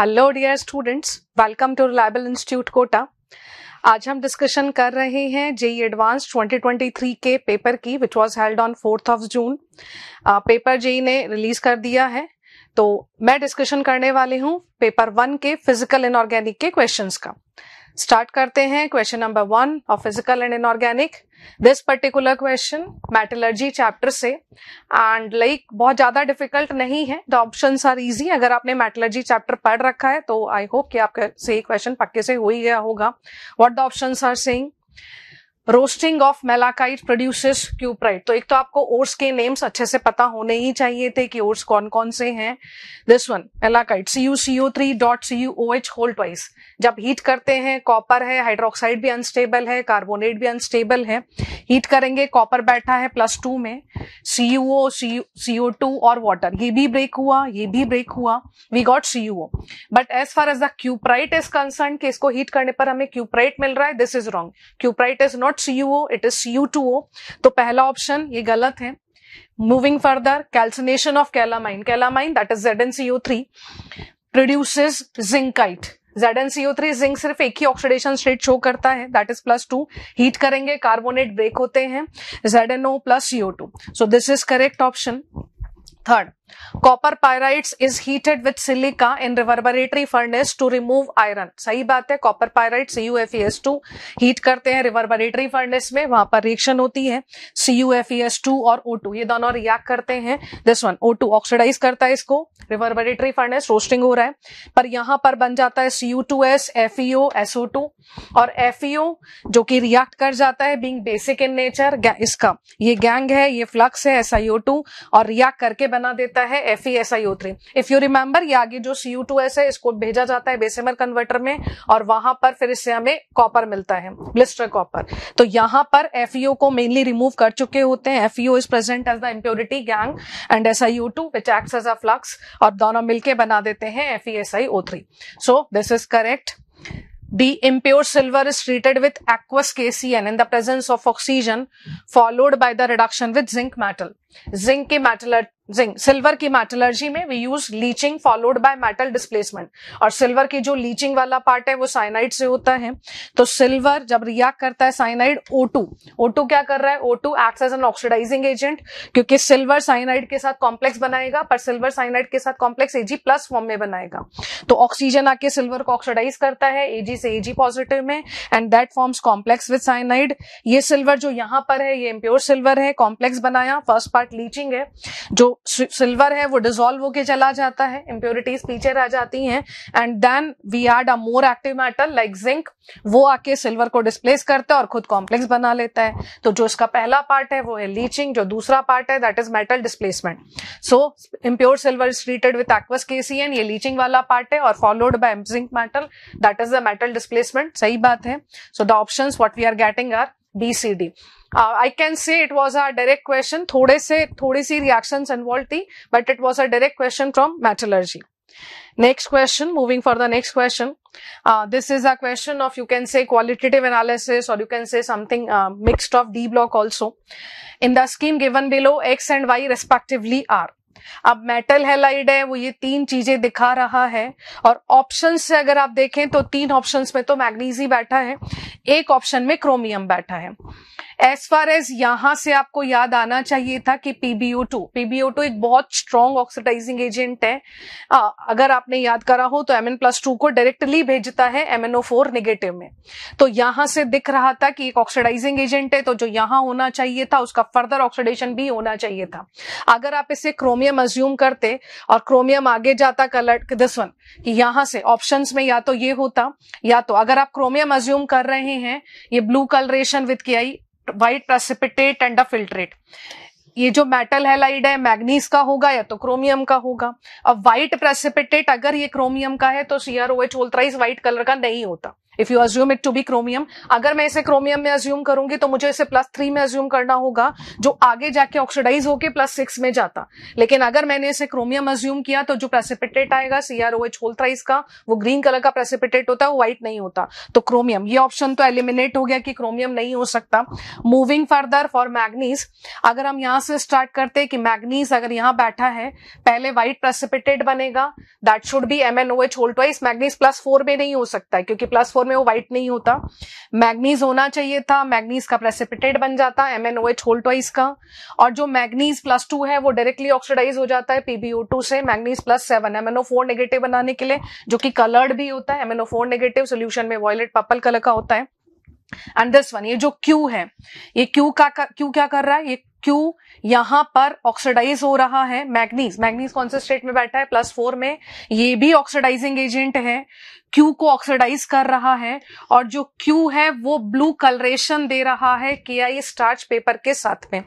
Hello dear students welcome to reliable institute Kota आज हम discussion कर रहे हैं जेई एडवांस 2023 के पेपर की which was held on fourth of June paper JE ने रिलीज़ कर दिया है। तो मैं डिस्कशन करने वाली हूँ पेपर वन के फ़िज़िकल इनऑर्गेनिक के क्वेश्चंस का। स्टार्ट करते हैं question number one of physical and inorganic. This particular question metallurgy chapter से। एंड लाइक like, बहुत ज़्यादा डिफ़िकल्ट नहीं है। द ऑप्शन आर इजी अगर आपने मेटलर्जी चैप्टर पढ़ रखा है तो आई होप कि आपका सही क्वेश्चन पक्के से हो ही गया होगा। What the option are saying roasting of malachite produces cuprite तो एक तो आपको ओर्स के नेम्स अच्छे से पता होने ही चाहिए थे कि ओर्स कौन कौन से हैं। This one malachite C U C O three dot C U O H whole twice जब हीट करते हैं कॉपर है हाइड्रोक्साइड भी अनस्टेबल है कार्बोनेट भी अनस्टेबल है। हीट करेंगे कॉपर बैठा है प्लस टू में। C U O C O two और वाटर ये भी ब्रेक हुआ, ये भी ब्रेक हुआ. We got C U O but as far as the cuprite is concern कि इसको हीट करने पर हमें क्यूप्राइट मिल रहा है this is wrong cuprite is not C U O it is C U तो पहला ऑप्शन ये गलत है. Moving further calcination of calamine calamine that is Z N C three produces zincite Z N CO three zinc सिर्फ़ एक ही oxidation state show करता है. That is plus two heat करेंगे कार्बोनेट ब्रेक होते हैं. Z N O plus CO two so this is correct option third copper pyrites is heated with silica in reverberatory furnace to remove iron सही बात है copper pyrite C U F S two heat करते हैं reverberatory furnace में, वहाँ पर reaction होती है C U F S two और ओ टू ये दोनों रिएक्ट करते हैं। This one O two oxidise करता है इसको रिवर्बरेटरी फर्नेस रोस्टिंग हो रहा है, पर यहाँ पर बन जाता है C U two S F EO SO two और एफ़ ईओ जो कि रिएक्ट कर जाता है बींग बेसिक इन नेचर इसका, ये गैंग है, ये फ्लक्स है एस आई ओ टू और रिएक्ट करके बना देता है F E S I O three if you remember ये आगे जो सी यू टू एस है इसको भेजा जाता है बेसेमर कन्वर्टर में और वहाँ पर फिर इससे हमें कॉपर मिलता है ब्लिस्टर कॉपर तो यहाँ पर एफ़ e को मेनली रिमूव कर चुके होते हैं। F E O is present as the impurity gangue and S I O two which act as a flux और दोनों मिलकर बना देते हैं F E S I O three so this is correct The impure silver is treated with aqueous KCN in the presence of oxygen, followed by the reduction with zinc metal. Zinc के metal zinc, silver की metallurgy में we use leaching followed by metal displacement और silver की जो leaching वाला part है, वो cyanide से होता है। तो सिल्वर जब रिएक्ट करता है cyanide O two O two क्या कर रहा है? O two act as an oxidising agent क्योंकि सिल्वर साइनाइड के साथ कॉम्प्लेक्स बनाएगा, पर सिल्वर साइनाइड के साथ कॉम्प्लेक्स एजी प्लस फॉर्म में बनाएगा। तो ऑक्सीजन आके सिल्वर को ऑक्सीडाइज करता है एजी से एजी पॉजिटिव में and that forms complex with cyanide ये सिल्वर जो यहाँ पर है, ये इम्प्योर सिल्वर है कॉम्प्लेक्स बनाया। फ़र्स्ट पार्ट लीचिंग है, जो सिल्वर है, वो डिजोल्व होके चला जाता है इम्प्योरिटीज पीछे रह जाती हैं and then we add a more active metal like zinc वो आके सिल्वर को डिस्प्लेस करता है और खुद कॉम्प्लेक्स बना लेता है। तो जो इसका पहला पार्ट है, वो है लीचिंग जो दूसरा पार्ट है that is metal displacement so impure silver is treated with aqueous KCN ये लीचिंग वाला पार्ट है, और followed by zinc metal that is the metal displacement सही बात है। So the option what we are getting are B C D I can say it was a direct question थोड़े से, थोड़ी सी रिएक्शन इन्वॉल्व थी but it was a direct question from metallurgy next question moving for the next question this is a question of you can say qualitative analysis और you can say something mixed of D block also in the scheme given below X and Y respectively are अब metal halide है, वो ये तीन चीज़ें दिखा रहा है। और ऑप्शन से अगर आप देखें तो तीन ऑप्शन में तो मैग्नीजी बैठा है। एक ऑप्शन में क्रोमियम बैठा है। एज फार एज यहाँ से आपको याद आना चाहिए था कि पीबीओ टू पीबीओ टू एक बहुत स्ट्रॉन्ग ऑक्सीडाइजिंग एजेंट है। आ, अगर आपने याद करा हो तो एम एन प्लस टू को डायरेक्टली भेजता है एमएनओ फोर निगेटिव में। तो यहाँ से दिख रहा था कि एक ऑक्सीडाइजिंग एजेंट है तो जो यहाँ होना चाहिए था उसका फर्दर ऑक्सीडेशन भी होना चाहिए था। अगर आप इसे क्रोमियम अज्यूम करते और क्रोमियम आगे जाता कलर दिस वन कि यहाँ से ऑप्शन में या तो ये होता या तो अगर आप क्रोमियम अज्यूम कर रहे हैं ये blue colouration with K I white precipitate and a filtrate ये जो मेटल हेलाइड है मैग्नीज का होगा या तो क्रोमियम का होगा। अब व्हाइट प्रेसिपिटेट अगर ये क्रोमियम का है तो सीआरओएच ओल्ट्राइज व्हाइट कलर का नहीं होता। If you assume it to be chromium अगर मैं इसे क्रोमियम में अज्यूम करूँगी तो मुझे इसे प्लस थ्री में अज्यूम करना होगा, जो आगे जाके ऑक्सीडाइज होके प्लस सिक्स में जाता। लेकिन अगर मैंने इसे क्रोमियम अज्यूम किया तो जो प्रेसिपिटेट आएगा सीआरओएच होल थ्राइस का, वो ग्रीन कलर का प्रेसिपिटेट होता है वो व्हाइट नहीं होता। तो क्रोमियम ये ऑप्शन तो एलिमिनेट हो गया कि क्रोमियम नहीं हो सकता। मूविंग फर्दर फॉर मैग्नीज अगर हम यहाँ से स्टार्ट करते कि मैग्नीज अगर यहाँ बैठा है, पहले व्हाइट प्रेसिपिटेट बनेगा that should be M N O H whole twice manganese plus four में नहीं हो सकता है, क्योंकि प्लस फोर में वो व्हाइट नहीं होता। मैग्नीज होना चाहिए था मैग्नीज का प्रेसिपिटेट बन जाता M N O H whole का। और जो मैग्नीज प्लस टू है, वो डायरेक्टली ऑक्सीडाइज हो जाता है पीबीओ टू से manganese plus seven MNO four negative बनाने के लिए, जो कि कलर्ड भी होता है एमएनओ फोर नेगेटिव सोल्यूशन में वॉयलेट पर्पल कलर का होता है। एंड दिस वन ये जो क्यू है, ये क्यू का क्यू क्या कर रहा है? ये क्यू यहाँ पर ऑक्सीडाइज हो रहा है? मैग्नीज मैग्नीज कौन से स्टेट में बैठा है? प्लस फोर में। ये भी ऑक्सीडाइजिंग एजेंट है। क्यू को ऑक्सीडाइज कर रहा है। और जो क्यू है, वो ब्लू कलरेशन दे रहा है के आई स्टार्च पेपर के साथ में।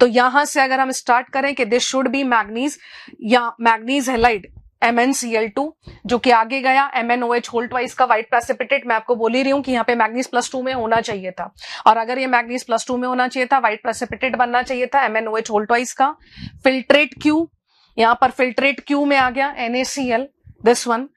तो यहाँ से अगर हम स्टार्ट करें कि दिस शुड बी मैग्नीज या मैग्नीज हेलाइड टू जो कि आगे गया। M N O H whole twice का व्हाइट प्रेसिपिटेट मैं आपको बोल ही रही हूँ कि यहाँ पे मैग्नीज प्लस टू में होना चाहिए था। और अगर ये मैग्नीज प्लस टू में होना चाहिए था व्हाइट प्रेसिपिटेट बनना चाहिए था M N O H whole twice का। फिल्ट्रेट क्यू यहाँ पर फिल्ट्रेट क्यू में आ गया N A C L this one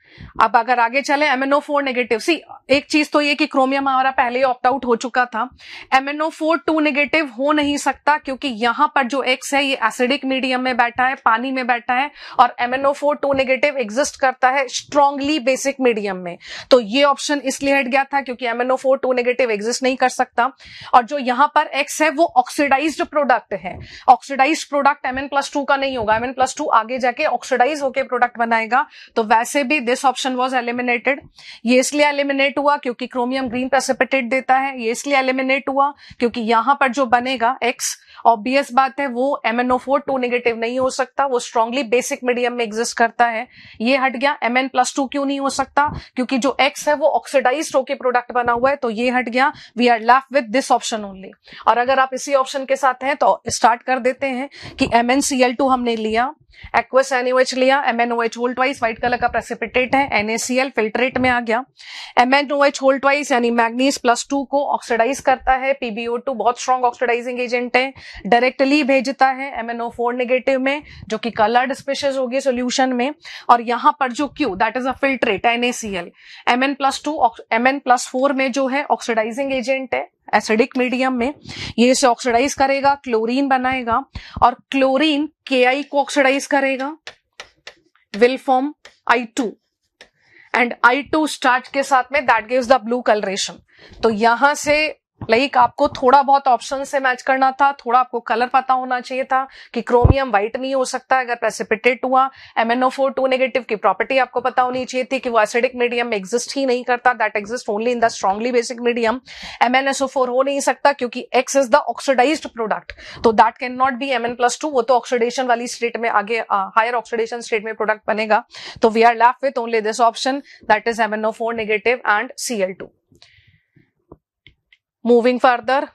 अब अगर आगे चले एमएनओ फोर नेगेटिव सी एक चीज़ तो ये कि क्रोमियम हमारा पहले ही ऑप्ट आउट हो चुका था। एमएनओ फोर टू नेगेटिव हो नहीं सकता क्योंकि यहाँ पर जो एक्स है, ये एसिडिक मीडियम में बैठा है, पानी में बैठा है और MNO four two negative exist करता है स्ट्रांगली बेसिक मीडियम में। तो ये ऑप्शन इसलिए हट गया था क्योंकि MNO four two negative exist नहीं कर सकता। और जो यहाँ पर एक्स है, वो ऑक्सीडाइज प्रोडक्ट है। Oxidise product MN plus two का नहीं होगा। एमएन प्लस टू आगे जाके ऑक्सीडाइज होकर प्रोडक्ट बनाएगा। तो वैसे भी दिस ऑप्शन वॉज़ एलिमिनेटेड ये इसलिए एलिमिनेट हुआ क्योंकि क्रोमियम ग्रीन प्रेसिपिटेट देता है। ये इसलिए एलिमिनेट हुआ क्योंकि यहाँ पर जो बनेगा एक्स ऑब्वियस बात है, वो M N O four two negative नहीं हो सकता। वो स्ट्रांगली बेसिक मीडियम में एग्जिस्ट करता है। ये हट गया। एम एन प्लस टू क्यों नहीं हो सकता? क्योंकि जो एक्स है, वो ऑक्सीडाइज होके प्रोडक्ट बना हुआ है तो ये हट गया। We are left with this option only और अगर आप इसी ऑप्शन के साथ हैं तो स्टार्ट कर देते हैं कि M N C L two हमने लिया एक्वस एनओएच लिया MNOH whole twice white colour का प्रेसिपिटेट है एनएसीएल फिल्ट्रेट में आ गया। एमएनओएच होल ट्वाइस यानी मैग्नीज प्लस टू को ऑक्सीडाइज करता है। पीबीओ टू बहुत स्ट्रॉन्ग ऑक्सीडाइजिंग एजेंट है डायरेक्टली भेजता है एमएनओ फोर नेगेटिव में, जो कि कलर्ड स्पेशेज होगी सोल्यूशन में। और यहाँ पर जो Q that is a filtrate NACL MN plus two MN plus four में जो है ऑक्सीडाइजिंग एजेंट है एसिडिक मीडियम में। ये इसे ऑक्सीडाइज करेगा क्लोरीन बनाएगा और क्लोरीन के को ऑक्सीडाइज करेगा। Will form I two and I two starch के साथ में that gives the blue colouration तो यहाँ से लाइक आपको थोड़ा बहुत ऑप्शन से मैच करना था, थोड़ा आपको कलर पता होना चाहिए था कि क्रोमियम व्हाइट नहीं हो सकता, अगर प्रेसिपिटेट हुआ एमएनओ फोर टू नेगेटिव की प्रॉपर्टी आपको पता होनी चाहिए थी कि वो एसिडिक मीडियम में एग्जिस्ट ही नहीं करता that exist only in the strongly basic medium MNSO four हो नहीं सकता क्योंकि X is the oxidise product तो that can not be MN plus two वो तो ऑक्सीडेशन वाली स्टेट में आगे हायर ऑक्सीडेशन स्टेट में प्रोडक्ट बनेगा. तो we are left with only this option that is MNO four negative and CL two moving further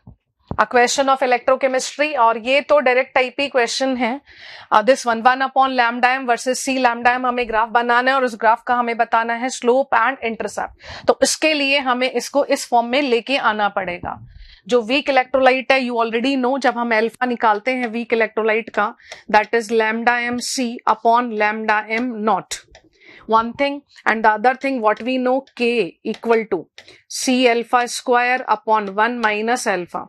a question of electrochemistry और ये तो डायरेक्ट टाइप ही क्वेश्चन है। This one one upon lambda m versus C lambda m हमें graph बनाना है और उस graph का हमें बताना है स्लोप एंड इंटरसेप्ट तो इसके लिए हमें इसको इस फॉर्म में लेके आना पड़ेगा। जो वीक इलेक्ट्रोलाइट है यू ऑलरेडी नो जब हम एल्फा निकालते हैं वीक इलेक्ट्रोलाइट का that is lambda M C upon lambda M naught one thing and the other thing what we know k equal to c alpha square upon 1 minus alpha.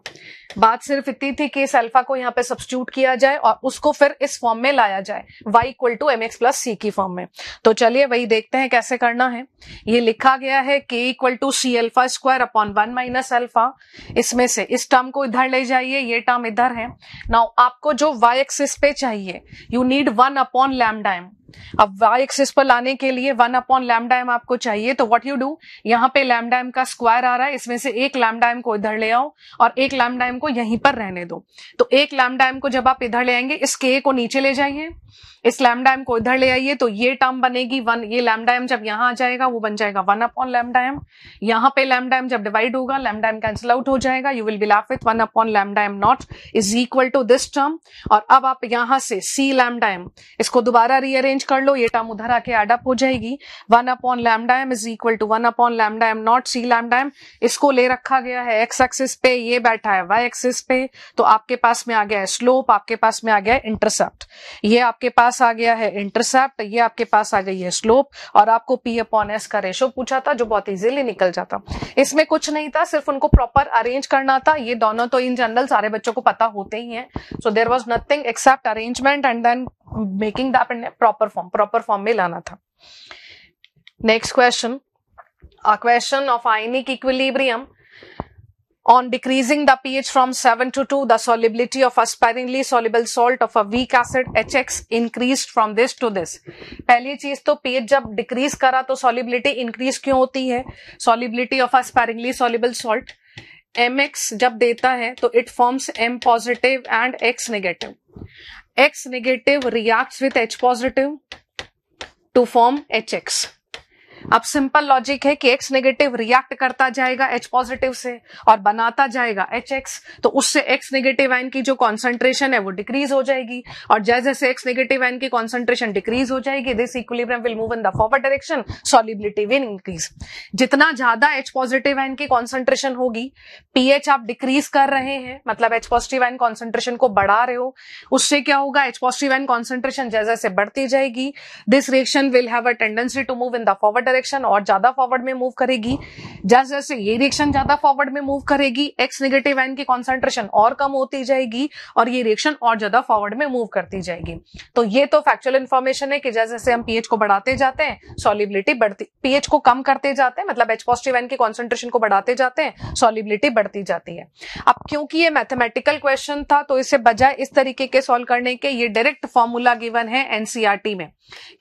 बात सिर्फ़ इतनी थी कि इस अल्फ़ा को यहाँ पे सब्सिट्यूट किया जाए और उसको फिर इस फॉर्म में लाया जाए। Y equal to M X plus C की फॉर्म में। तो चलिए वही देखते हैं कैसे करना है। ये लिखा गया है k equal to C alpha square upon one minus alpha इसमें से इस टर्म को इधर ले जाइए, ये टर्म इधर है। नाउ आपको जो y एक्सिस पे चाहिए you need one upon lambda m अब y एक्सिस पर लाने के लिए वन अपॉन लैमडाइम आपको चाहिए तो व्हाट यू डू यहाँ पे लैमडाइम का स्क्वायर आ रहा है, इसमें से एक लैमडाइम को इधर ले आओ और एक लैमडाइम को यहीं पर रहने दो। तो एक लैमडाइम को जब आप इधर ले आएँगे, इस के को नीचे ले जाइए। इस लैमडाइम को इधर ले आइए तो ये टर्म बनेगी वन ये लैमडाइम जब यहाँ आ जाएगा, वो बन जाएगा वन अपॉन लैमडाइम यहाँ पे लैमडाइम जब डिवाइड होगा लैमडाइम कैंसिल आउट हो जाएगा you will be left with one upon lambda m naught is equal to this term और अब आप यहाँ से सी लैमडाइम इसको दोबारा रीअरेंज कर लो, ये टर्म उधर आके एडअप हो जाएगी। One upon lambda m is equal to one upon lambda m naught C lambda m इसको ले रखा गया है एक्स एक्सिस पे, ये बैठा है वाई एक्सिस पे तो आपके पास में आ गया है स्लोप आपके पास में आ गया है इंटरसेप्ट ये आपके पास आ गया है, इंटरसेप्ट, ये आपके पास आ गई है स्लोप, और आपको पी अपॉन एस का रेशो पूछा था, जो बहुत इजीली निकल जाता। इसमें कुछ नहीं था, सिर्फ़ उनको प्रॉपर अरेंज करना था। ये दोनों तो इन जनरल सारे बच्चों को पता होते ही है। So there was nothing except arrangement and then making that proper form proper form में लाना था। Next question a question of ionic on decreasing the pH from 7 to 2, the solubility of a sparingly soluble salt of a weak acid HX increased from this to this. पहली चीज़ तो pH जब decrease करा तो solubility increase क्यों होती है solubility of a sparingly soluble salt mx जब देता है तो it forms m positive and x negative. x negative reacts with h positive to form hx. अब सिंपल लॉजिक है कि एक्स नेगेटिव रिएक्ट करता जाएगा एच पॉजिटिव से और बनाता जाएगा एच एक्स तो उससे एक्स नेगेटिव आयन की जो कॉन्सेंट्रेशन है वो डिक्रीज हो जाएगी और जैसे जैसे एक्स नेगेटिव आयन की कॉन्सेंट्रेशन डिक्रीज हो जाएगी this equilibrium will move in the forward direction solubility will increase जितना ज़्यादा एच पॉजिटिव आयन की कॉन्सेंट्रेशन होगी पीएच आप डिक्रीज कर रहे हैं मतलब एच पॉजिटिव आयन कॉन्सेंट्रेशन को बढ़ा रहे हो, उससे क्या होगा? एच पॉजिटिव आयन कॉन्सेंट्रेशन जैसे जैसे बढ़ती जाएगी this reaction will have a tendency to move in the forward direction और ज़्यादा फॉरवर्ड में मूव करेगी। जैसे जैसे ये रिएक्शन ज़्यादा फॉरवर्ड में मूव करेगी एक्स नेगेटिव आयन की कॉन्सेंट्रेशन और कम होती जाएगी और ये रिएक्शन और ज़्यादा फॉरवर्ड में मूव करती जाएगी। तो ये तो फैक्चुअल इन्फॉर्मेशन है कि जैसे जैसे हम पीएच को बढ़ाते जाते हैं सॉलिबिलिटी बढ़ती पीएच को कम करते जाते हैं मतलब एच पॉजिटिव आयन की कॉन्सेंट्रेशन को बढ़ाते जाते हैं सॉलिबिलिटी बढ़ती जाती है। अब क्योंकि ये मैथमेटिकल क्वेश्चन था तो इसे बजाय इस तरीके के सॉल्व करने के ये डायरेक्ट फॉर्मूला गिवन है एनसीआरटी में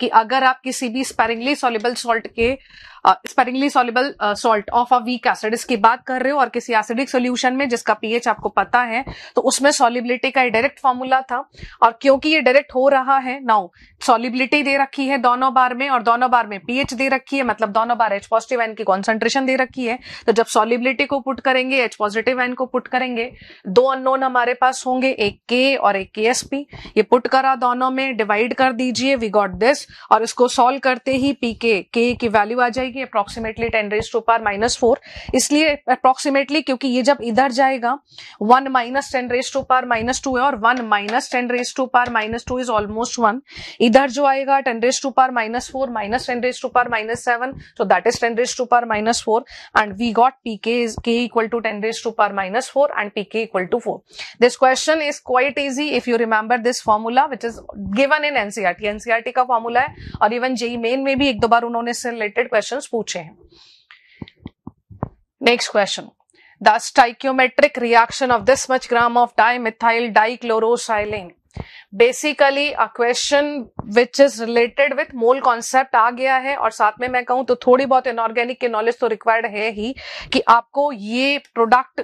कि अगर आप किसी भी स्पेरिंगली सॉल्युबल सॉल्ट के okay sparingly soluble salt of a weak acid इसकी बात कर रहे हो और किसी एसिडिक सोल्यूशन में जिसका पीएच आपको पता है तो उसमें सॉलिबिलिटी का डायरेक्ट फॉर्मूला था। और क्योंकि ये डायरेक्ट हो रहा है नाउ सॉलिबिलिटी दे रखी है दोनों बार में और दोनों बार में पीएच दे रखी है मतलब दोनों बार एच पॉजिटिव एन की कॉन्सेंट्रेशन दे रखी है तो जब सॉलिबिलिटी को पुट करेंगे एच पॉजिटिव एन को पुट करेंगे, दो अननोन हमारे पास होंगे, एक के और एक के एस पी ये पुट करा दोनों में डिवाइड कर दीजिए वी गॉट दिस और इसको सॉल्व करते ही पी के की वैल्यू आ जाएगी। Approximately ten raise to power minus four इसलिए अप्रोक्सीमेटली क्योंकि ये जब इधर जाएगा one minus ten raise to power minus two है और one minus ten raise to power minus two is almost one इधर जो आएगा ten raise to power minus four minus ten raise to power minus seven so that is 10 raised to power minus 4 and we got pk is k equal to 10 raised to power minus 4 and pk equal to 4 this question is quite easy if you remember this formula, which is given in ncrt ncrt का formula है, और even JEE main में भी एक दो बार उन्होंने इससे related questions पूछे हैं। Next question the stoichiometric reaction of this much gram of dimethyldichlorosilane basically a question which is related with mole concept आ गया है और साथ में मैं कहूँ तो थोड़ी बहुत इनऑर्गेनिक की नॉलेज तो रिक्वायर्ड है ही कि आपको ये प्रोडक्ट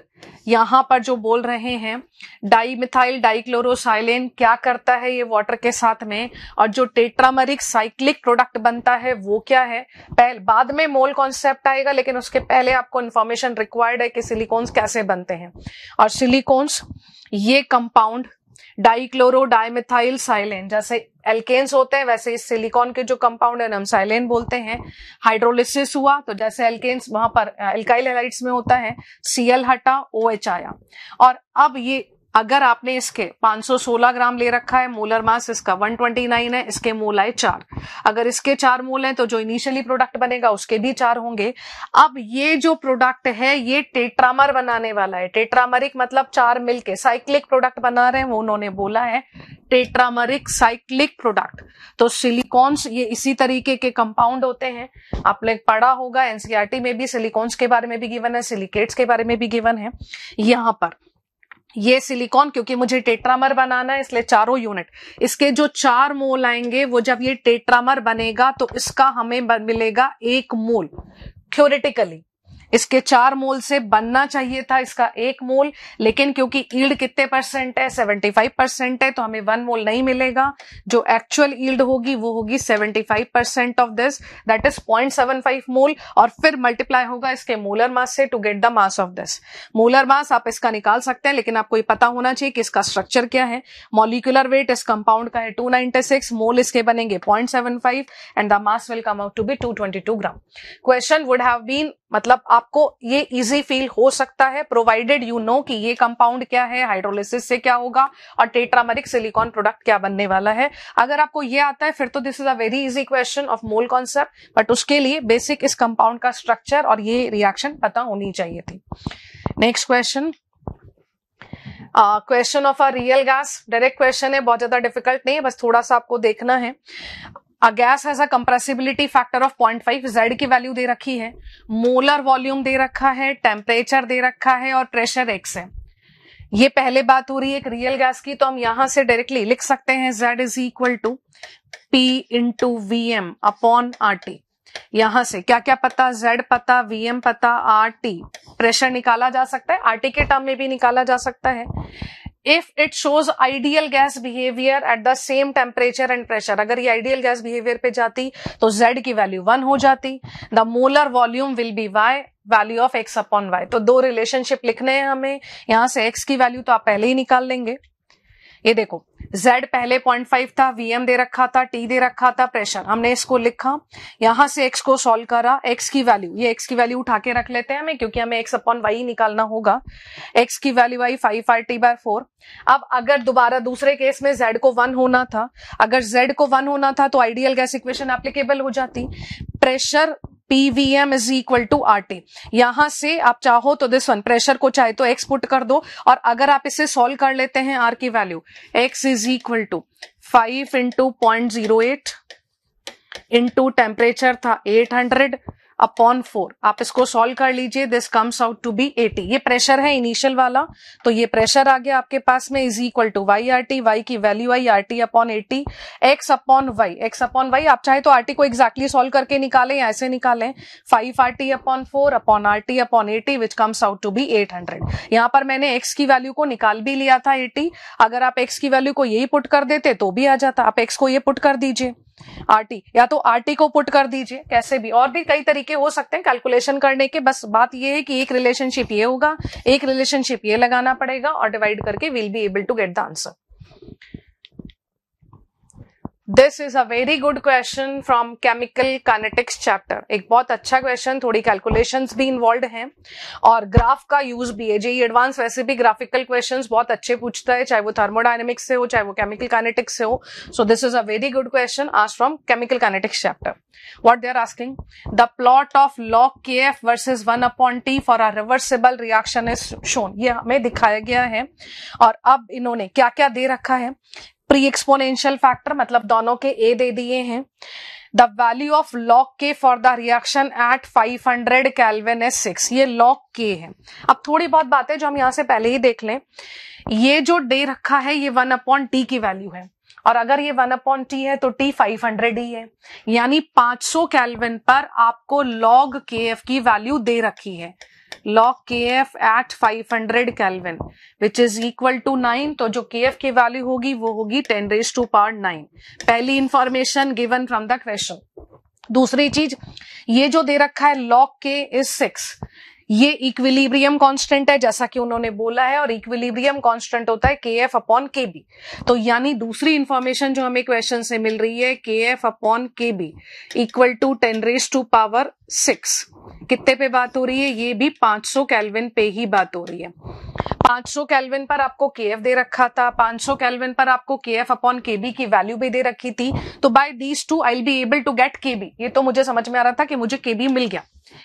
यहाँ पर जो बोल रहे हैं डाईमिथाइल डाइक्लोरोसाइलेन क्या करता है ये वाटर के साथ में और जो टेट्रामरिक साइक्लिक प्रोडक्ट बनता है वो क्या है? पहले, बाद में मोल कॉन्सेप्ट आएगा, लेकिन उसके पहले आपको इन्फॉर्मेशन रिक्वायर्ड है कि सिलिकॉन्स कैसे बनते हैं। और सिलिकॉन्स ये कंपाउंड डाइक्लोरो डाइमिथाइल साइलेन, जैसे एल्केन्स होते हैं, वैसे इस सिलिकॉन के जो कंपाउंड है, हम साइलेन बोलते हैं। हाइड्रोलिसिस हुआ तो जैसे एल्केन्स वहाँ पर एल्काइल हेलाइट्स में होता है सीएल हटा ओ एच आया। और अब ये अगर आपने इसके 516 ग्राम ले रखा है, मोलर मास इसका 129 है, इसके मोल आए चार। अगर इसके चार मोल हैं तो जो इनिशियली प्रोडक्ट बनेगा, उसके भी चार होंगे। अब ये जो प्रोडक्ट है, ये टेट्रामर बनाने वाला है। टेट्रामरिक मतलब चार मिलके साइक्लिक प्रोडक्ट बना रहे हैं, वो उन्होंने बोला है। टेट्रामरिक साइक्लिक प्रोडक्ट तो सिलिकॉन्स ये इसी तरीके के कंपाउंड होते हैं। आपने पढ़ा होगा एनसीआरटी में भी सिलिकॉन्स के बारे में भी गिवन है सिलिकेट्स के बारे में भी गिवन है। यहाँ पर ये सिलिकॉन क्योंकि मुझे टेट्रामर बनाना है, इसलिए चारों यूनिट इसके जो चार मोल आएँगे, वो जब ये टेट्रामर बनेगा तो इसका हमें मिलेगा एक मोल थ्योरेटिकली इसके चार मोल से बनना चाहिए था इसका एक मोल, लेकिन क्योंकि ईल्ड कितने परसेंट है? 75 परसेंट है तो हमें वन मोल नहीं मिलेगा। जो एक्चुअल ईल्ड होगी, वो होगी 75 percent of this that is 0.75 mole, और फिर मल्टीप्लाई होगा इसके मोलर मास से to get the mass of this molar mass आप इसका निकाल सकते हैं, लेकिन आपको ये पता होना चाहिए कि इसका स्ट्रक्चर क्या है। मॉलिकुलर वेट इस कंपाउंड का है 296 मोल इसके बनेंगे 0.75 and the mass will come out to be 222 gram question would have been मतलब आपको ये इजी फील हो सकता है प्रोवाइडेड यू नो कि ये कंपाउंड क्या है हाइड्रोलिसिस से क्या होगा और टेट्रामरिक सिलिकॉन प्रोडक्ट क्या बनने वाला है। अगर आपको ये आता है, फिर तो this is a very easy question of mole concept but उसके लिए बेसिक इस कंपाउंड का स्ट्रक्चर और ये रिएक्शन पता होनी चाहिए थी। Next question question of a real gas direct question है, बहुत ज़्यादा डिफ़िकल्ट नहीं है, बस थोड़ा सा आपको देखना है। A gas has a compressibility factor of point five Z की वैल्यू दे रखी है मोलर वॉल्यूम दे रखा है टेम्परेचर दे रखा है और प्रेशर एक्स है। ये पहले बात हो रही है एक रियल गैस की तो हम यहाँ से डायरेक्टली लिख सकते हैं Z is equal to P into V M upon R T यहाँ से क्या क्या पता? जेड पता वी एम पता आर टी प्रेशर निकाला जा सकता है। आर टी के टर्म में भी निकाला जा सकता है। If it shows ideal gas behaviour at the same temperature and pressure अगर ये आइडियल गैस बिहेवियर पे जाती तो जेड की वैल्यू वन हो जाती the molar volume will be Y value of X upon Y तो दो रिलेशनशिप लिखने हैं हमें, यहाँ से एक्स की वैल्यू तो आप पहले ही निकाल लेंगे। ये देखो, Z पहले 0.5 था, Vm दे रखा था, T दे रखा था प्रेशर हमने इसको लिखा, यहाँ से X को सॉल्व करा, X की वैल्यू ये X की वैल्यू उठा के रख लेते हैं हमें, क्योंकि हमें X अपॉन वाई निकालना होगा। X की value I five R T by four अब अगर दोबारा दूसरे केस में Z को वन होना था, अगर Z को वन होना था तो आइडियल गैस इक्वेशन एप्लीकेबल हो जाती. Pressure PVM is equal to R T यहाँ से आप चाहो तो दिस वन प्रेशर को चाहे तो एक्स पुट कर दो, और अगर आप इसे सॉल्व कर लेते हैं आर की value X is equal to five into point zero eight into temperature था एट हंड्रेड अपॉन फोर आप इसको सॉल्व कर लीजिए. This comes out to be eighty ये प्रेशर है इनिशियल वाला. तो ये प्रेशर आ गया आपके पास में. Is equal to Y R T Y की value I R T upon eighty X upon Y X upon Y आप चाहे तो आर टी को एक्जैक्टली सॉल्व करके निकालें या ऐसे निकालें. Five R T upon four upon R T upon eighty which comes out to be eight hundred यहाँ पर मैंने एक्स की वैल्यू को निकाल भी लिया था एटी अगर आप एक्स की वैल्यू को यही पुट कर देते तो भी आ जाता. आप एक्स को ये पुट कर दीजिए. आरटी, या तो आरटी को पुट कर दीजिए, कैसे भी। और भी कई तरीके हो सकते हैं कैलकुलेशन करने के। बस बात ये है कि एक रिलेशनशिप ये होगा, एक रिलेशनशिप ये लगाना पड़ेगा और डिवाइड करके will be able to get the answer this is a very good question from chemical kinetics chapter एक बहुत अच्छा क्वेश्चन थोड़ी कैलकुलेशंस भी इन्वॉल्व हैं। और ग्राफ का यूज़ भी है। जे एडवांस वैसे भी ग्राफिकल क्वेश्चंस बहुत अच्छे पूछता है, चाहे वो थर्मोडायनेमिक्स से हो, चाहे वो केमिकल कानेटिक्स से हो। So this is a very good question आज from chemical kinetics chapter what they are asking? The plot of log kf versus 1 upon t for a reversible reaction is shown ये हमें दिखाया गया है। और अब इन्होंने क्या क्या दे रखा है? प्री एक्सपोनेंशियल फैक्टर मतलब दोनों के ए दे दिए हैं। The value of log K for the reaction at 500 hundred kelvin is six ये लॉक के है। अब थोड़ी बहुत बातें जो हम यहाँ से पहले ही देख लें। ये जो डे रखा है, ये वन अपॉन टी की वैल्यू है। और अगर ये वन अपॉन टी है तो टी फाइव हंड्रेड ही है। यानी 500 कैलविन पर आपको लॉग के एफ़ की वैल्यू दे रखी है। Log kf at 500 kelvin which is equal to nine तो जो kf की वैल्यू होगी, वो होगी ten raise to power nine पहली information given from the question दूसरी चीज़, ये जो दे रखा है लॉग के इज़ सिक्स ये इक्विलिब्रियम कांस्टेंट है, जैसा कि उन्होंने बोला है, और इक्विलिब्रियम कांस्टेंट होता है K F upon K B तो यानी दूसरी इंफॉर्मेशन जो हमें क्वेश्चन से मिल रही है K F upon K B equal to ten raise to power six कितने पे बात हो रही है? ये भी 500 कैलविन पे ही बात हो रही है। 500 कैलविन पर आपको के एफ़ दे रखा था 500 कैलविन पर आपको K F upon K B की वैल्यू भी दे रखी थी। तो by these to I be able to get K B ये तो मुझे समझ में आ रहा था कि मुझे के बी मिल गया।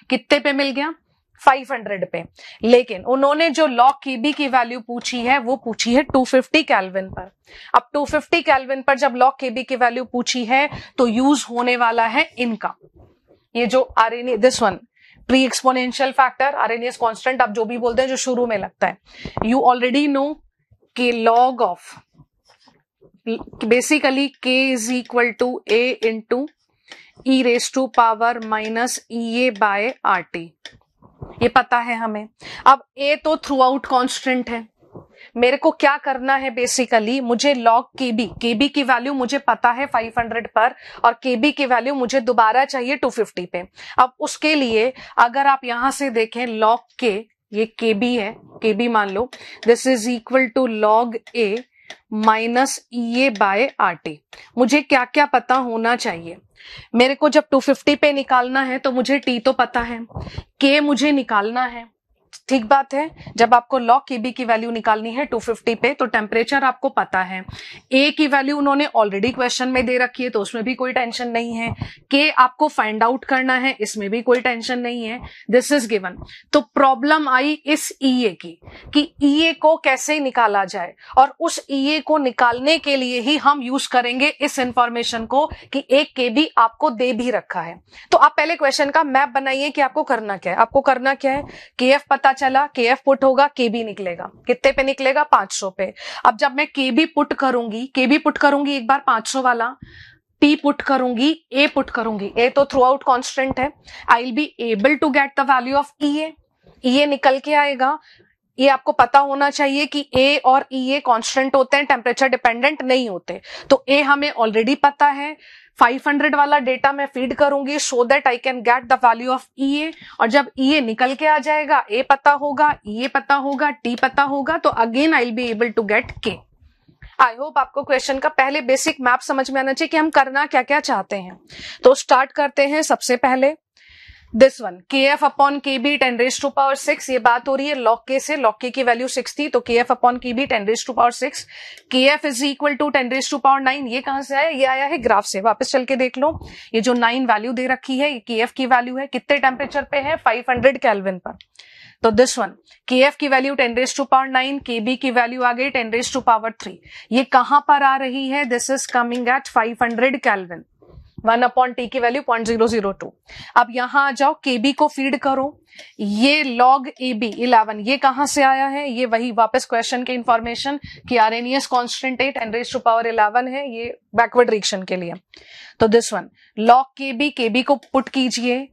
कितने पे मिल गया? 500 पे। लेकिन उन्होंने जो लॉक की बी की वैल्यू पूछी है, वो पूछी है 250 कैलविन पर। अब 250 कैलविन पर जब लॉक के बी की वैल्यू पूछी है तो यूज़ होने वाला है इनका ये जो Arrhenius this one pre exponential factor Arrhenius constant आप जो भी बोलते हैं, जो शुरू में लगता है। You already know K log of basically K is equal to A into E raise to power minus E A by R T ये पता है हमें। अब ए तो थ्रू आउट कॉन्स्टेंट है। मेरे को क्या करना है बेसिकली मुझे लॉग केबी केबी की वैल्यू मुझे पता है 500 पर और केबी की वैल्यू मुझे दोबारा चाहिए 250 पे। अब उसके लिए अगर आप यहाँ से देखें लॉग के ये केबी है केबी मान लो this is equal to log A minus E A by R T मुझे क्या क्या पता होना चाहिए? मेरे को जब 250 पे निकालना है तो मुझे टी तो पता है। के मुझे निकालना है। ठीक बात है, जब आपको लॉग केबी की वैल्यू निकालनी है 250 पे तो टेम्परेचर आपको पता है। ए की वैल्यू उन्होंने ऑलरेडी क्वेश्चन में दे रखी है तो उसमें भी कोई टेंशन नहीं है। के आपको फाइंड आउट करना है, इसमें भी कोई टेंशन नहीं है। दिस इज़ गिवन तो problem I is E e की, कि ई e को कैसे निकाला जाए, और उस ई e को निकालने के लिए ही हम यूज़ करेंगे इस इंफॉर्मेशन को, कि एक के बी आपको दे भी रखा है। तो आप पहले क्वेश्चन का मैप बनाइए कि आपको करना क्या है। आपको करना क्या है? के एफ़ पता चला के एफ़ पुट होगा के बी निकलेगा। कितने पे निकलेगा? 500 पे। अब जब मैं के बी पुट करूँगी के बी पुट करूँगी एक बार 500 वाला टी पुट करूँगी ए पुट करूँगी। ए तो थ्रू आउट कॉन्स्टेंट है। I will be able to get the value of E A E A निकल के आएगा। ये आपको पता होना चाहिए कि ए और ई ए कॉन्स्टेंट होते हैं टेम्परेचर डिपेंडेंट नहीं होते। तो ए हमें ऑलरेडी पता है। 500 वाला डेटा मैं फ़ीड करूँगी so that I can get the value of E A और जब ई e ए निकल के आ जाएगा ए पता होगा ई ए पता होगा टी पता होगा तो again I be able to get K I hope आपको क्वेश्चन का पहले बेसिक मैप समझ में आना चाहिए कि हम करना क्या क्या चाहते हैं। तो स्टार्ट करते हैं सबसे पहले। This one K F upon K B ten raise to power six ये बात हो रही है लॉक के से, लॉक के की वैल्यू सिक्स थी तो K F upon K B ten raise to power six K F is equal to ten raise to power nine ये कहाँ से आया? ये आया है ग्राफ से। वापस चल के देख लो। ये जो नाइन वैल्यू दे रखी है, ये के एफ़ की वैल्यू है। कितने टेम्परेचर पे है? फाइव हंड्रेड कैलविन पर। तो दिस वन के एफ़ की value ten raise to power nine K B की वैल्यू आ गई ten raise to power three ये कहाँ पर आ रही है? This is coming at five hundred kelvin one upon T की value point zero zero two. अब यहाँ आ जाओ के बी को फ़ीड करो। ये लॉग ए बी इलेवन, ये कहाँ से आया है? ये वही वापस क्वेश्चन के इंफॉर्मेशन की Arrhenius constant at and raise to power eleven है, ये बैकवर्ड रिएक्शन के लिए। तो this one log K B K B को पुट कीजिए।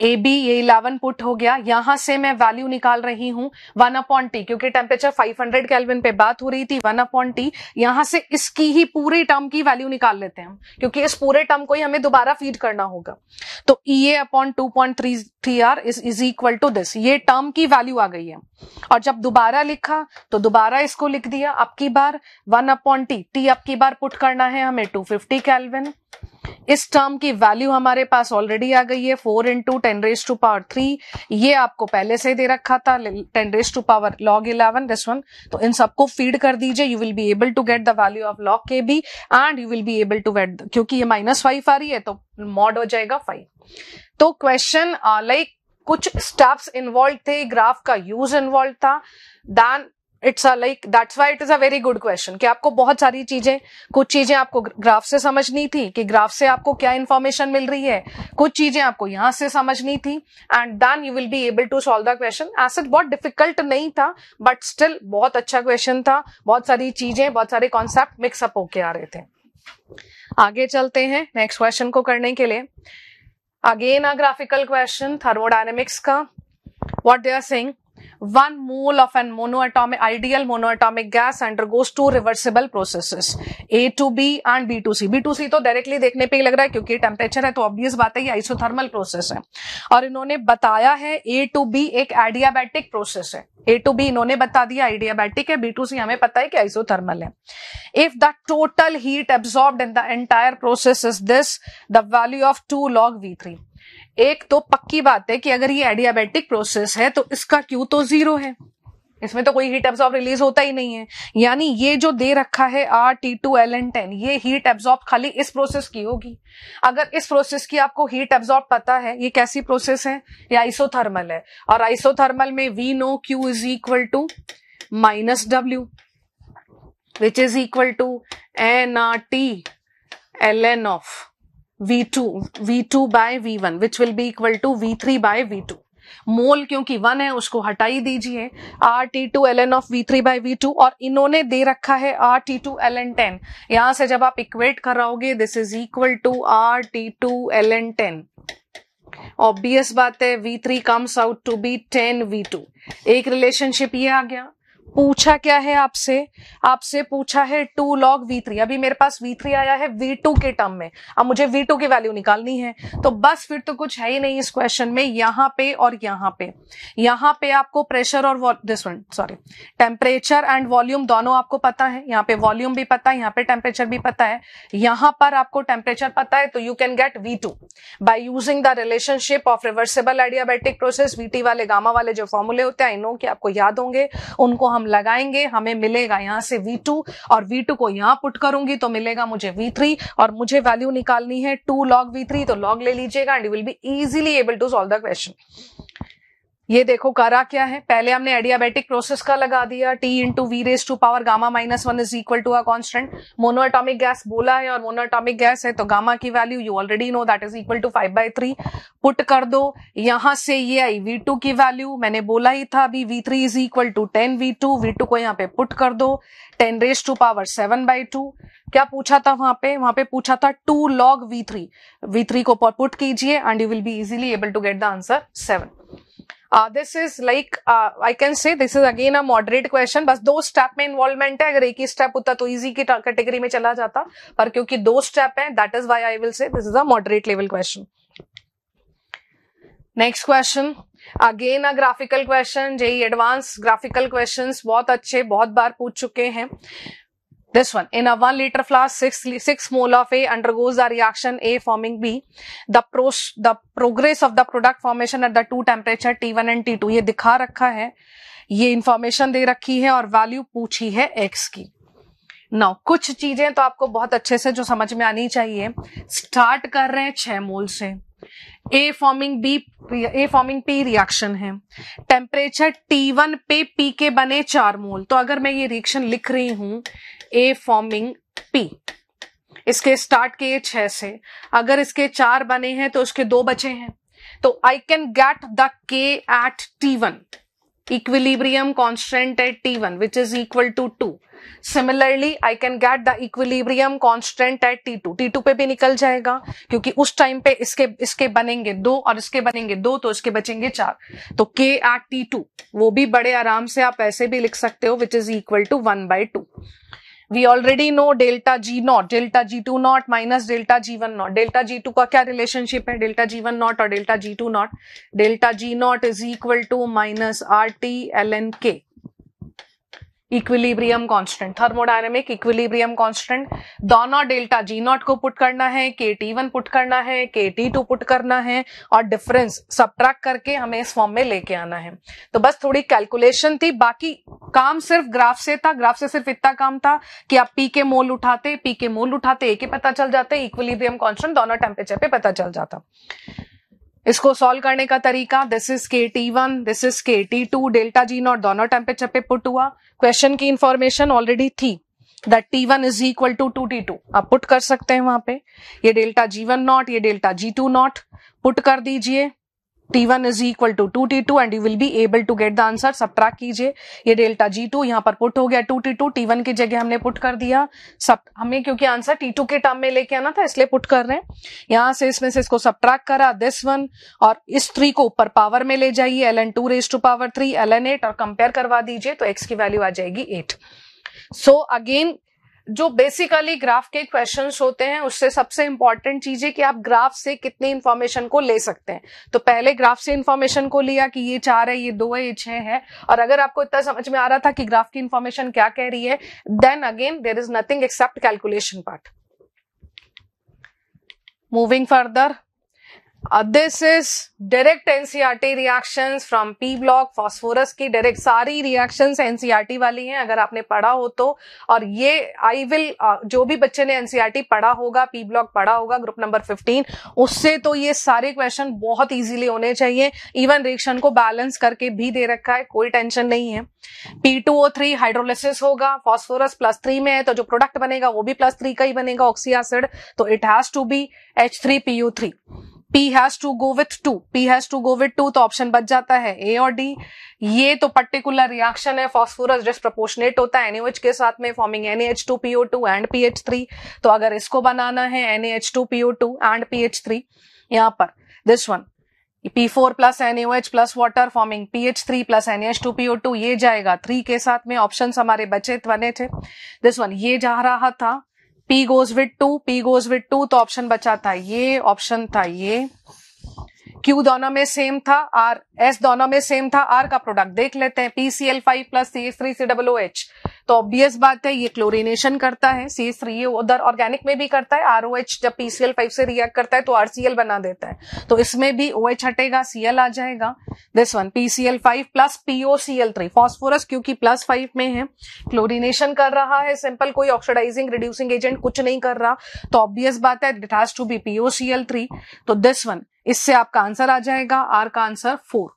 ए बी ये इलेवन पुट हो गया। यहाँ से मैं वैल्यू निकाल रही हूँ वन अपॉन टी क्योंकि टेम्परेचर 500 केल्विन पे बात हो रही थी वन अपॉन टी यहाँ से इसकी ही पूरी टर्म की वैल्यू निकाल लेते हैं क्योंकि इस पूरे टर्म को ही हमें दोबारा फ़ीड करना होगा। तो E A upon two point three three R is is equal to this ये टर्म की वैल्यू आ गई है। और जब दोबारा लिखा तो दोबारा इसको लिख दिया अब की बार। वन अपॉन टी टी अब की बार पुट करना है हमें टू फिफ्टी कैलविन इस टर्म की वैल्यू हमारे पास ऑलरेडी आ गई है, four into ten raise to power three ये आपको पहले से दे रखा था ten raise to power log eleven this one तो इन सबको फ़ीड कर दीजिए you will be able to get the value of log K B and you will be able to get क्योंकि ये माइनस फाइव आ रही है तो मॉड हो जाएगा फाइव तो क्वेश्चन लाइक कुछ स्टेप्स इन्वॉल्व थे ग्राफ का यूज़ इन्वॉल्व था then it's like that's why it is a very good question कि आपको बहुत सारी चीज़ें, कुछ चीज़ें आपको ग्राफ से समझनी थी, कि ग्राफ से आपको क्या इन्फॉर्मेशन मिल रही है, कुछ चीज़ें आपको यहाँ से समझनी थी and then you will be able to solve the question acid बहुत डिफ़िकल्ट नहीं था बट स्टिल बहुत अच्छा क्वेश्चन था, बहुत सारी चीज़ें, बहुत सारे कॉन्सेप्ट मिक्सअप होके आ रहे थे। आगे चलते हैं नेक्स्ट क्वेश्चन को करने के लिए। Again a graphical question thermodynamics का। What they are saying one mole of an monoatomic, ideal monoatomic gas undergoes two reversible processes, A to B and B to C. B to C तो directly देखने पे ही लग रहा है क्योंकि temperature है तो ऑब्वियस बात है ये आइसोथर्मल प्रोसेस है। और इन्होंने बताया है A टू B एक एडियाबैटिक प्रोसेस है। ए टू बी इन्होंने बता दिया आइडियाबैटिक है। बी टू सी हमें पता है कि आइसोथर्मल है। If the total heat absorb in the entire process is this the value of two log V three एक तो पक्की बात है कि अगर ये एडियाबेटिक प्रोसेस है तो इसका क्यू तो ज़ीरो है। इसमें तो कोई हीट एब्जॉर्ब रिलीज़ होता ही नहीं है। यानी ये जो दे रखा है R T two L N ten ये हीट एब्जॉर्ब खाली इस प्रोसेस की होगी। अगर इस प्रोसेस की आपको हीट एब्जॉर्ब पता है, ये कैसी प्रोसेस है? ये आइसोथर्मल है। और आइसोथर्मल में we know Q is equal to minus W which is equal to N R T L N of V2, V2 by V1 which will be equal to V3 by V2. Mole क्योंकि one है उसको हटाई दीजिए। R T two L N of V three by V two और इन्होंने दे रखा है R T two L N ten यहाँ से जब आप इक्वेट कराओगे this is equal to R T two L N ten obvious बात है V three comes out to be ten V two एक रिलेशनशिप ये आ गया। पूछा क्या है आपसे? आपसे पूछा है टू लॉग वी थ्री अभी मेरे पास वी थ्री आया है वी टू के टर्म में। अब मुझे वी टू की वैल्यू निकालनी है। तो बस फिर तो कुछ है ही नहीं इस क्वेश्चन में। यहाँ पे और यहाँ पे। यहाँ पे आपको प्रेशर और this one sorry temperature and volume दोनों आपको पता है। यहाँ पे वॉल्यूम भी पता है, यहाँ पे टेम्परेचर भी पता है। यहाँ पर आपको टेम्परेचर पता है तो you can get V two by using the relationship of reversible adiabatic process V वाले गामा वाले जो फॉर्मूले होते हैं आई नो कि आपको याद होंगे। उनको हम लगाएँगे, हमें मिलेगा यहाँ से V2 और V2 को यहाँ पुट करूँगी तो मिलेगा मुझे V3 और मुझे वैल्यू निकालनी है टू लॉग V3 तो लॉग ले लीजिएगा and you will be easily able to solve the question ये देखो, करा क्या है? पहले हमने एडियाबेटिक प्रोसेस का लगा दिया T into V raise to power gamma minus one is equal to a constant monoatomic gas बोला है और मोनोएटॉमिक गैस है तो गामा की value you already know that is equal to five by three put कर दो, यहाँ से ये आई वी टू की वैल्यू मैंने बोला ही था अभी V three is equal to ten V two V two को यहाँ पे पुट कर दो ten raise to power seven by two क्या पूछा था वहाँ पे? वहाँ पे पूछा था two log V three V three को पुट कीजिए and you will be easily able to get the answer seven is like uh, I can say this is again a moderate question. बस दो स्टेप में involvement है। अगर एक ही step होता तो इजी की कैटेगरी में चला जाता। पर क्योंकि दो स्टेप है that is why I will say this is a moderate level question next question again a graphical question JEE advance graphical questions बहुत अच्छे बहुत बार पूछ चुके हैं। This one, in a 1 liter flask, 6, 6 mole of A undergoes the reaction A forming B. The, pros, the progress of the product formation at the two temperature T1 and T2 ये दिखा रखा है ये इंफॉर्मेशन दे रखी है और value पूछी है X की नाउ कुछ चीज़ें तो आपको बहुत अच्छे से जो समझ में आनी चाहिए स्टार्ट कर रहे हैं छह मोल से A forming B A forming P reaction है। टेम्परेचर टी वन पे पी के बने चार मोल। तो अगर मैं ये रिएक्शन लिख रही हूँ ए फॉर्मिंग पी इसके स्टार्ट किए छह से। अगर इसके चार बने हैं तो उसके दो बचे हैं। तो I can get the K at T one equilibrium constant at T one which is equal to two similarly I can get the equilibrium constant at T two T two पे भी निकल जाएगा, क्योंकि उस टाइम पे इसके इसके बनेंगे दो और इसके बनेंगे दो तो इसके बचेंगे चार. तो के एट टी टू वो भी बड़े आराम से आप ऐसे भी लिख सकते हो which is equal to one by two we already know delta G not delta G two not minus delta G one not delta G two का क्या रिलेशनशिप है? डेल्टा जी वन नॉट और delta G two not delta G not is equal to minus R T L N K equilibrium constant thermodynamic equilibrium constant दोनों delta G not को put करना है के T one put करना है के T to put करना है, और डिफरेंस सब्ट्रैक्ट करके हमें इस फॉर्म में लेके आना है। तो बस थोड़ी कैलकुलेशन थी, बाकी काम सिर्फ़ ग्राफ से था ग्राफ से सिर्फ़ इतना काम था कि आप पी के मोल उठाते पी के मोल उठाते, एक ही पता चल जाते इक्विलिब्रियम कॉन्स्टेंट दोनों टेम्परेचर पे पता चल जाता। इसको सॉल्व करने का तरीका this is K T one this is K T two delta G not दोनों टेम्परेचर पे पुट हुआ। क्वेश्चन की इंफॉर्मेशन ऑलरेडी थी that T one is equal to two T two आप पुट कर सकते हैं वहाँ पे। ये डेल्टा जी वन नॉट ये delta G two not put कर दीजिए। T one is equal to two T two and you will be able to get the answer कीजिए। ये डेल्टा जी टू यहाँ पर पुट हो गया two T two T one की जगह हमने पुट कर दिया। सब हमें क्योंकि आंसर टी टू के टर्म में लेके आना था, इसलिए पुट कर रहे हैं। यहाँ से इसमें से इसको सब ट्रैक करा दिस वन और इस थ्री को ऊपर पावर में ले जाइए। L N two raise to power three L N eight और कंपेयर करवा दीजिए तो एक्स की वैल्यू आ जाएगी एट सो अगेन जो बेसिकली ग्राफ के क्वेश्चंस होते हैं, उससे सबसे इंपॉर्टेंट चीज़ है कि आप ग्राफ से कितनी इंफॉर्मेशन को ले सकते हैं। तो पहले ग्राफ से इंफॉर्मेशन को लिया कि ये चार है, ये दो है, ये छह है, और अगर आपको इतना समझ में आ रहा था कि ग्राफ की इंफॉर्मेशन क्या कह रही है then again there is nothing except calculation part moving further this is direct NCERT reactions from P block phosphorus की डायरेक्ट सारी रिएक्शंस एनसीआरटी वाली हैं। अगर आपने पढ़ा हो तो। और ये आई विल uh, जो भी बच्चे ने एनसीआरटी पढ़ा होगा पी ब्लॉक पढ़ा होगा ग्रुप नंबर 15 उससे तो ये सारे क्वेश्चन बहुत इजीली होने चाहिए। इवन रिएक्शन को बैलेंस करके भी दे रखा है कोई टेंशन नहीं है। P two O three hydrolysis होगा फॉस्फोरस प्लस थ्री में है तो जो प्रोडक्ट बनेगा वो भी प्लस थ्री का ही बनेगा ऑक्सी एसिड तो it has to be H three P U three P has to go with two P has to go with two तो ऑप्शन बच जाता है. ए और डी ये तो पर्टिकुलर रिएक्शन है. फॉस्फोरस डिस्प्रपोर्शनेट होता है. एनएच के साथ में फॉर्मिंग NaH2PO2 एंड PH3 तो अगर इसको बनाना है NaH2PO2 एंड PH3 यहाँ पर. This one P four plus H plus water forming P H three plus N H two P O two ये जाएगा. थ्री के साथ में ऑप्शन हमारे बचे बने थे दिस वन ये जा रहा था P goes with two P goes with two तो ऑप्शन बचा था ये ऑप्शन था ये। क्यू दोनों में सेम था आर एस दोनों में सेम था आर का प्रोडक्ट देख लेते हैं PCL five plus C S three C W H तो ऑब्वियस बात है, ये क्लोरिनेशन करता है सी एच थ्री उधर ऑर्गेनिक में भी करता है आर ओ एच जब पीसीएल फाइव से रिएक्ट करता है तो आरसीएल बना देता है। तो इसमें भी ओ OH हटेगा सीएल आ जाएगा। This one PCl five plus POCl three phosphorus क्योंकि प्लस फाइव में है। क्लोरिनेशन कर रहा है सिंपल कोई ऑक्सीडाइजिंग रिड्यूसिंग एजेंट कुछ नहीं कर रहा। तो ऑब्वियस बात है it has to be POCl three तो दिस वन इससे आपका आंसर आ जाएगा आर का आंसर फोर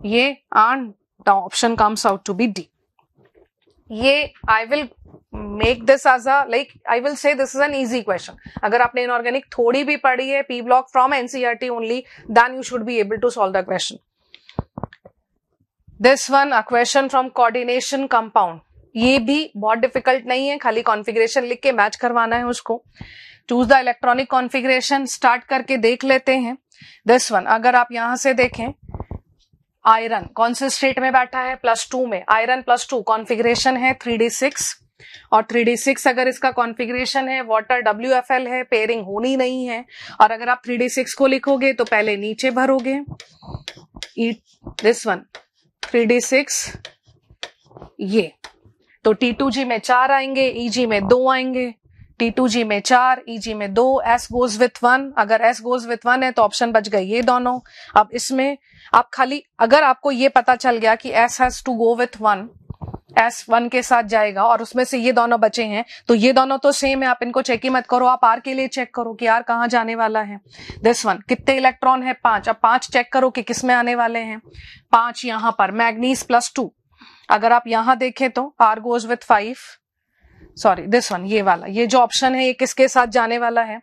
ये and option comes out to be D ये I will make this as a like I will say this is an easy question अगर आपने इनऑर्गेनिक थोड़ी भी पढ़ी है P block from NCERT only then you should be able to solve the question this one a question from coordination compound ये भी बहुत difficult नहीं है, खाली कॉन्फ़िगरेशन लिख के मैच करवाना है उसको. Choose the electronic configuration start करके देख लेते हैं. दिस वन अगर आप यहाँ से देखें आयरन, कौन से स्टेट में बैठा है? प्लस टू में। आयरन प्लस टू, कॉन्फ़िगरेशन है थ्री डी सिक्स। और थ्री डी सिक्स अगर इसका कॉन्फ़िगरेशन है, वाटर डब्ल्यू एफ़ एल है, पेयरिंग होनी नहीं है। और अगर आप थ्री डी सिक्स को लिखोगे तो पहले नीचे भरोगे। This one three D six, ये। तो टी टू जी में चार आएँगे ई e जी में दो आएँगे। टी टू जी में चार ई e जी में दो एस गोज विथ वन अगर एस गोज विथ वन है तो ऑप्शन बच गए ये दोनों। अब इसमें आप खाली, अगर आपको ये पता चल गया कि S has to go with one S one के साथ जाएगा और उसमें से ये दोनों बचे हैं तो ये दोनों तो सेम है। आप इनको चेक ही मत करो। आप आर के लिए चेक करो कि आर कहाँ जाने वाला है। दिस वन कितने इलेक्ट्रॉन है? पाँच। अब पाँच चेक करो कि किसमें आने वाले हैं। पाँच यहाँ पर मैग्नीस प्लस टू अगर आप यहाँ देखें तो R goes with five sorry this one ये वाला। ये जो ऑप्शन है, ये किसके साथ जाने वाला है?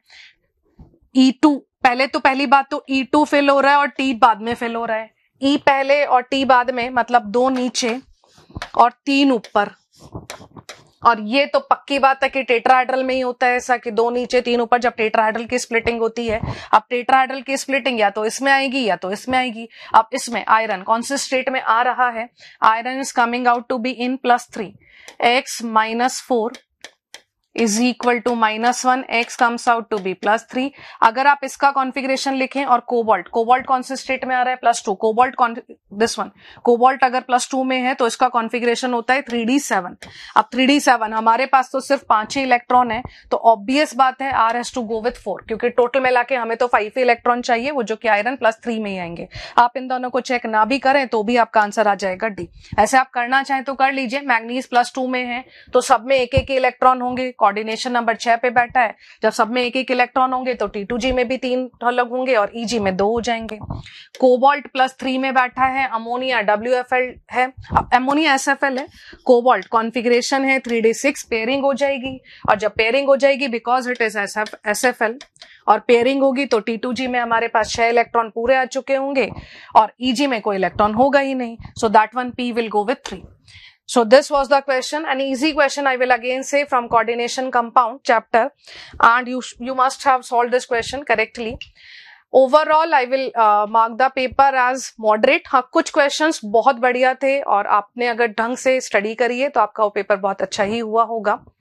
ई e टू पहले तो पहली बात तो ई टू फिल हो रहा है और टी बाद में फिल हो रहा है। ई e पहले और टी बाद में मतलब दो नीचे और तीन ऊपर। और ये तो पक्की बात है कि टेट्राहेड्रल में ही होता है ऐसा कि दो नीचे, तीन ऊपर, जब टेट्राहेड्रल की स्प्लिटिंग होती है, अब टेट्राहेड्रल की स्प्लिटिंग या तो इसमें आएगी या तो इसमें आएगी। अब इसमें आयरन, कौन से स्टेट में आ रहा है? Iron is coming out to be in plus three, X minus four is equal to minus one X comes out to be plus three अगर आप इसका कॉन्फ़िगरेशन लिखें और कोबाल्ट कोबाल्ट कौन से स्टेट में आ रहा है? Plus two cobalt this one cobalt अगर प्लस टू में है तो इसका कॉन्फ़िगरेशन होता है थ्री डी सेवन अब थ्री डी सेवन हमारे पास तो सिर्फ़ पाँच ही इलेक्ट्रॉन है तो ऑब्वियस बात है R has to go with four क्योंकि टोटल में लाके हमें तो फाइव ही इलेक्ट्रॉन चाहिए, वो जो कि आयरन प्लस थ्री में ही आएँगे। आप इन दोनों को चेक ना भी करें तो भी आपका आंसर आ जाएगा डी ऐसे आप करना चाहें तो कर लीजिए मैग्नीज प्लस टू में है तो सब में एक एक इलेक्ट्रॉन होंगे कोऑर्डिनेशन नंबर छह पे बैठा है। जब सब में एक एक इलेक्ट्रॉन होंगे तो टी टू जी में भी तीन अलग होंगे और ई e जी में दो हो जाएँगे। कोबाल्ट प्लस थ्री में बैठा है अमोनिया डब्ल्यू एफ़ एल है। अमोनिया एस एफ़ एल है कोबाल्ट कॉन्फिग्रेशन है थ्री डी सिक्स पेयरिंग हो जाएगी। और जब पेयरिंग हो जाएगी because it is S F S F L और पेयरिंग होगी तो टी टू जी में हमारे पास छह इलेक्ट्रॉन पूरे आ चुके होंगे, और ई e जी में कोई इलेक्ट्रॉन होगा ही नहीं। So that one P will go with three So this was the question, an easy question I will again say from coordination compound chapter and you, you must have solved this question correctly. Overall I will mark the paper as moderate हाँ कुछ questions बहुत बढ़िया थे और आपने अगर ढंग से स्टडी करिए तो आपका वो पेपर बहुत अच्छा ही हुआ होगा